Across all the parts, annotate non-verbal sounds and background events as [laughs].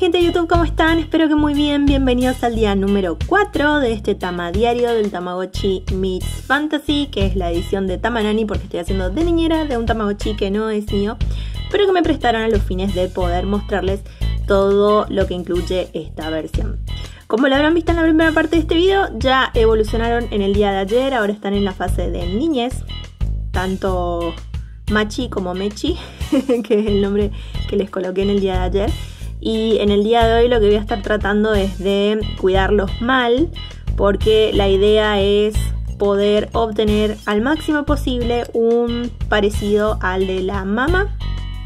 gente de YouTube, ¿cómo están? Espero que muy bien. Bienvenidos al día número 4 de este Tama diario del Tamagotchi Meets Fantasy, que es la edición de Tamanani porque estoy haciendo de niñera de un Tamagotchi que no es mío, pero que me prestaron a los fines de poder mostrarles todo lo que incluye esta versión. Como lo habrán visto en la primera parte de este video, ya evolucionaron en el día de ayer, ahora están en la fase de niñez, tanto Machi como Mechi, [laughs] que es el nombre que les coloqué en el día de ayer. Y en el día de hoy lo que voy a estar tratando es de cuidarlos mal, porque la idea es poder obtener al máximo posible un parecido al de la mamá,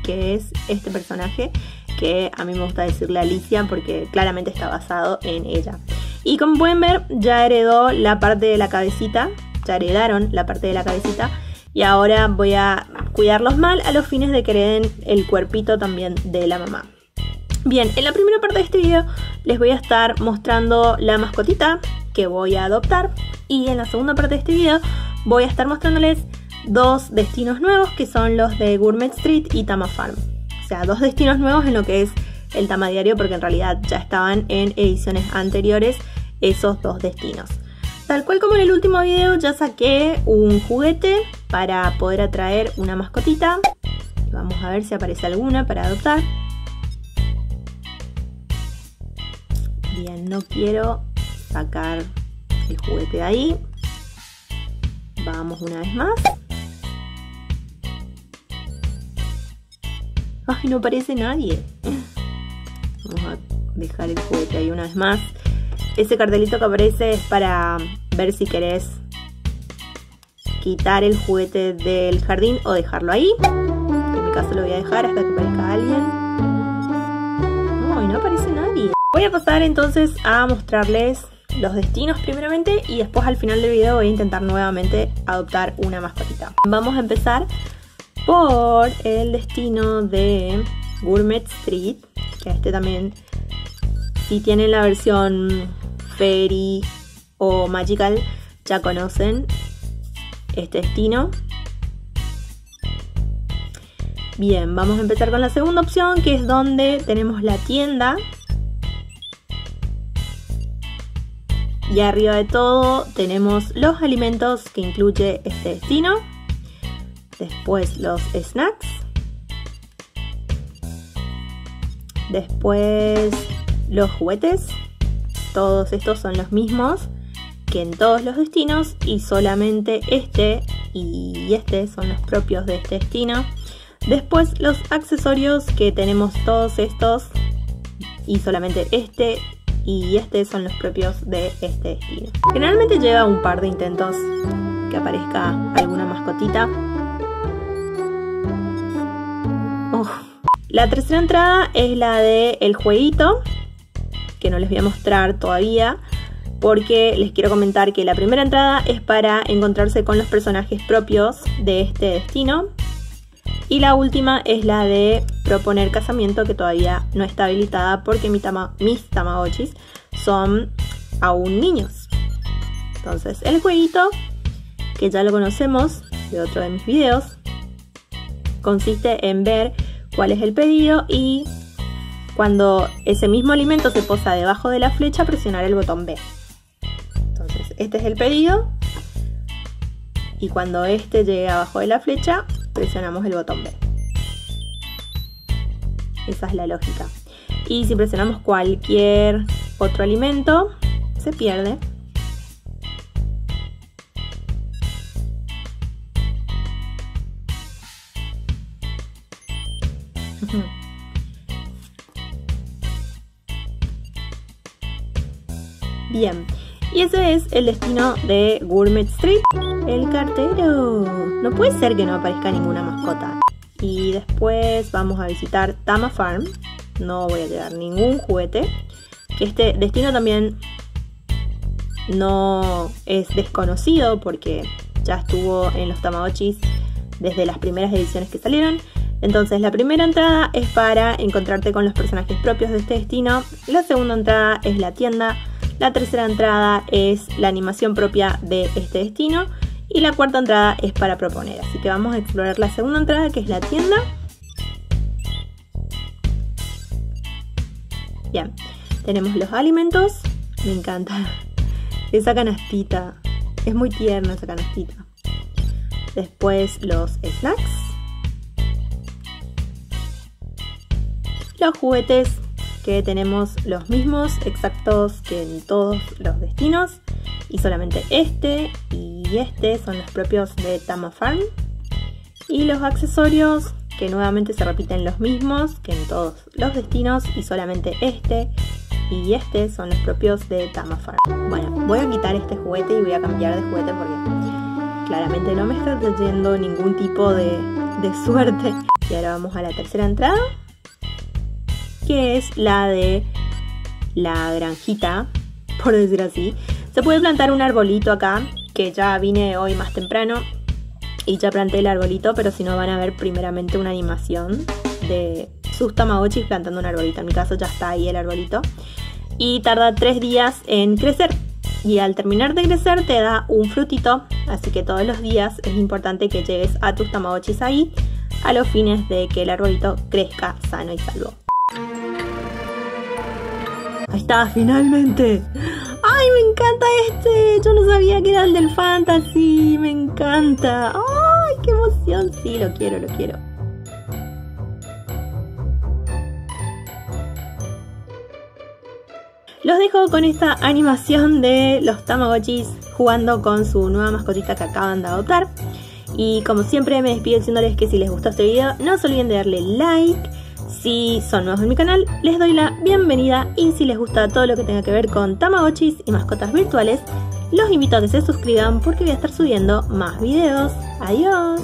que es este personaje, que a mí me gusta decirle Alicia porque claramente está basado en ella. Y como pueden ver, ya heredó la parte de la cabecita, ya heredaron la parte de la cabecita y ahora voy a cuidarlos mal a los fines de que hereden el cuerpito también de la mamá. Bien, en la primera parte de este video les voy a estar mostrando la mascotita que voy a adoptar y en la segunda parte de este video voy a estar mostrándoles dos destinos nuevos que son los de Gourmet Street y Tama Farm. O sea, dos destinos nuevos en lo que es el Tama Diario porque en realidad ya estaban en ediciones anteriores esos dos destinos. Tal cual como en el último video ya saqué un juguete para poder atraer una mascotita. Vamos a ver si aparece alguna para adoptar. Bien, no quiero sacar el juguete de ahí. Vamos una vez más. Ay, no aparece nadie. Vamos a dejar el juguete ahí una vez más. Ese cartelito que aparece es para ver si querés quitar el juguete del jardín o dejarlo ahí. En mi caso lo voy a dejar hasta que aparezca alguien. Voy a pasar entonces a mostrarles los destinos primeramente y después al final del video voy a intentar nuevamente adoptar una mascotita. Vamos a empezar por el destino de Gourmet Street, que este también si tienen la versión Fairy o Magical ya conocen este destino. Bien, vamos a empezar con la segunda opción que es donde tenemos la tienda. Y arriba de todo tenemos los alimentos que incluye este destino. Después los snacks. Después los juguetes todos estos son los mismos que en todos los destinos y solamente este y este son los propios de este destino. Después los accesorios que tenemos todos estos y solamente este y este son los propios de este destino. Generalmente lleva un par de intentos que aparezca alguna mascotita. La tercera entrada es la de el jueguito, que no les voy a mostrar todavía porque les quiero comentar que la primera entrada es para encontrarse con los personajes propios de este destino y la última es la de proponer casamiento que todavía no está habilitada porque mis tamagotchis son aún niños. Entonces el jueguito, que ya lo conocemos de otro de mis videos, consiste en ver cuál es el pedido y cuando ese mismo alimento se posa debajo de la flecha, presionar el botón B. Entonces, este es el pedido. Y cuando este llegue abajo de la flecha, presionamos el botón B. Esa es la lógica. Y si presionamos cualquier otro alimento, se pierde. [laughs] Bien, y ese es el destino de Gourmet Street. El cartero. No puede ser que no aparezca ninguna mascota. Y después vamos a visitar Tama Farm. No voy a llevar ningún juguete. Que este destino también no es desconocido porque ya estuvo en los Tamagotchis desde las primeras ediciones que salieron. Entonces la primera entrada es para encontrarte con los personajes propios de este destino. La segunda entrada es la tienda la tercera entrada es la animación propia de este destino. Y la cuarta entrada es para proponer. Así que vamos a explorar la segunda entrada que es la tienda. Bien, tenemos los alimentos. Me encanta esa canastita. Es muy tierna esa canastita. Después los snacks. Los juguetes que tenemos los mismos exactos que en todos los destinos y solamente este y este son los propios de Tama Farm y los accesorios que nuevamente se repiten los mismos que en todos los destinos y solamente este y este son los propios de Tama Farm. Bueno, voy a quitar este juguete y voy a cambiar de juguete porque claramente no me está trayendo ningún tipo de, de suerte. Y ahora vamos a la tercera entrada que es la de la granjita, por decir así. Se puede plantar un arbolito acá, que ya vine hoy más temprano y ya planté el arbolito, pero si no van a ver primeramente una animación de sus tamagotchis plantando un arbolito. En mi caso ya está ahí el arbolito. Y tarda tres días en crecer. Y al terminar de crecer te da un frutito, así que todos los días es importante que llegues a tus tamagotchis ahí a los fines de que el arbolito crezca sano y salvo. Ahí está, finalmente. ¡Ay, me encanta este! Yo no sabía que era el del fantasy. Me encanta. ¡Ay, qué emoción! Sí, lo quiero, lo quiero. Los dejo con esta animación de los Tamagotchis jugando con su nueva mascotita que acaban de adoptar. Y como siempre me despido diciéndoles que si les gustó este video no se olviden de darle like si son nuevos en mi canal, les doy la bienvenida y si les gusta todo lo que tenga que ver con Tamagotchis y mascotas virtuales, los invito a que se suscriban porque voy a estar subiendo más videos. ¡Adiós!